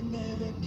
never